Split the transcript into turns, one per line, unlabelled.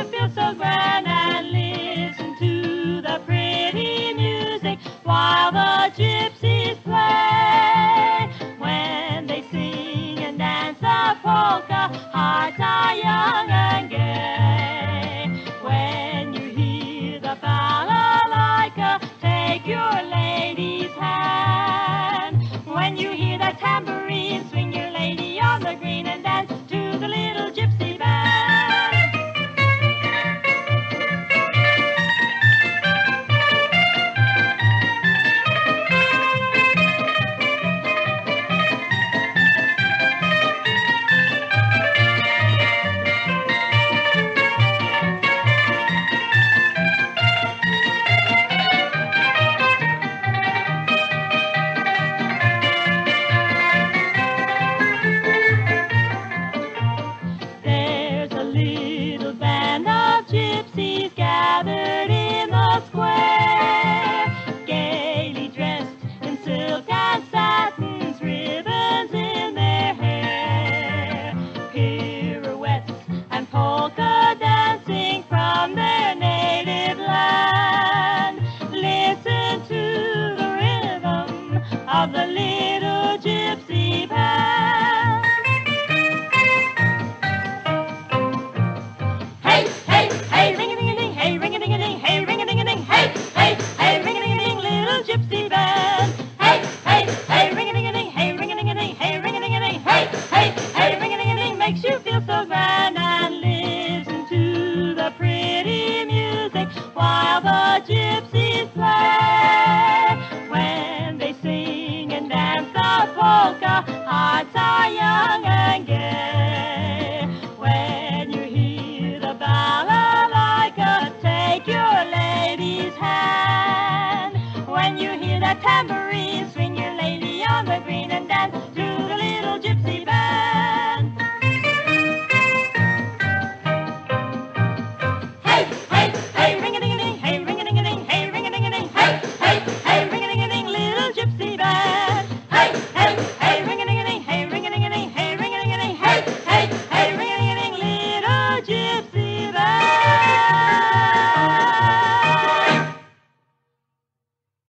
you feel so grand and listen to the pretty music while the gypsies play. When they sing and dance the polka. makes you feel so grand and listen to the pretty music while the gypsies play. When they sing and dance the polka,